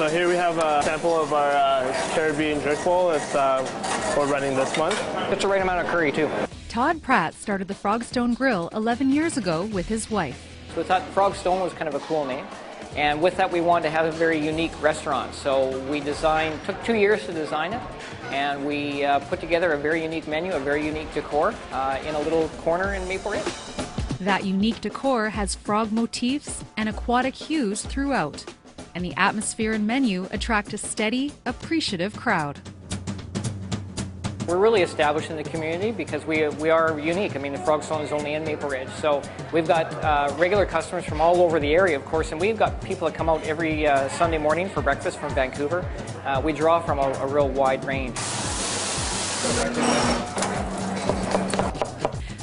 So here we have a sample of our uh, Caribbean jerk bowl. It's uh, we're running this month. Just the right amount of curry too. Todd Pratt started the Frogstone Grill 11 years ago with his wife. So we thought Frogstone was kind of a cool name. And with that, we wanted to have a very unique restaurant. So we designed, took two years to design it, and we uh, put together a very unique menu, a very unique decor uh, in a little corner in Maple Ridge. That unique decor has frog motifs and aquatic hues throughout, and the atmosphere and menu attract a steady, appreciative crowd. We're really established in the community because we, we are unique. I mean, the Frogstone is only in Maple Ridge. So we've got uh, regular customers from all over the area, of course, and we've got people that come out every uh, Sunday morning for breakfast from Vancouver. Uh, we draw from a, a real wide range.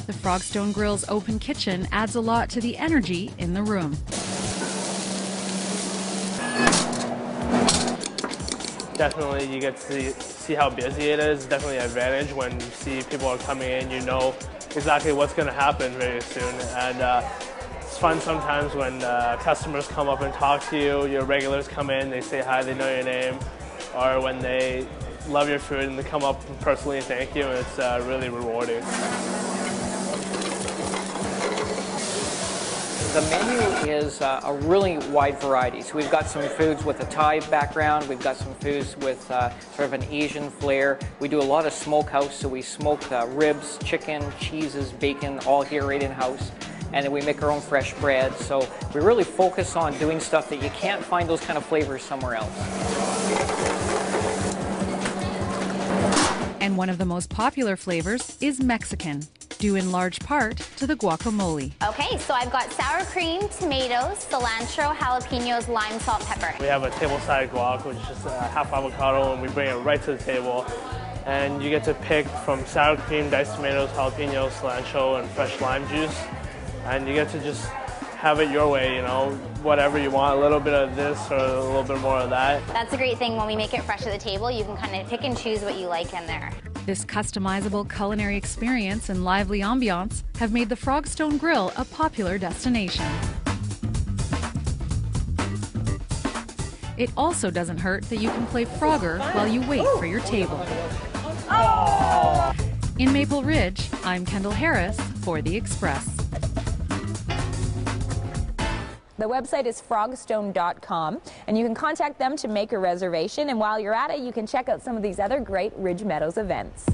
The Frogstone Grill's open kitchen adds a lot to the energy in the room. Definitely, you get to see, see how busy it is. Definitely an advantage when you see people are coming in. You know exactly what's going to happen very soon, and uh, it's fun sometimes when uh, customers come up and talk to you. Your regulars come in, they say hi, they know your name, or when they love your food and they come up and personally thank you. It's uh, really rewarding. The menu is uh, a really wide variety. So we've got some foods with a Thai background. We've got some foods with uh, sort of an Asian flair. We do a lot of smokehouse, so we smoke uh, ribs, chicken, cheeses, bacon, all here right in house. And then we make our own fresh bread. So we really focus on doing stuff that you can't find those kind of flavors somewhere else. And one of the most popular flavors is Mexican, due in large part to the guacamole. Okay, so I've got sour cream, tomatoes, cilantro, jalapenos, lime, salt, pepper. We have a table-side guac, which is just a half avocado, and we bring it right to the table. And you get to pick from sour cream, diced tomatoes, jalapenos, cilantro, and fresh lime juice. And you get to just have it your way, you know, whatever you want, a little bit of this or a little bit more of that. That's a great thing when we make it fresh at the table. You can kind of pick and choose what you like in there. This customizable culinary experience and lively ambiance have made the Frogstone Grill a popular destination. It also doesn't hurt that you can play Frogger while you wait for your table. In Maple Ridge, I'm Kendall Harris for The Express. The website is frogstone.com, and you can contact them to make a reservation. And while you're at it, you can check out some of these other great Ridge Meadows events.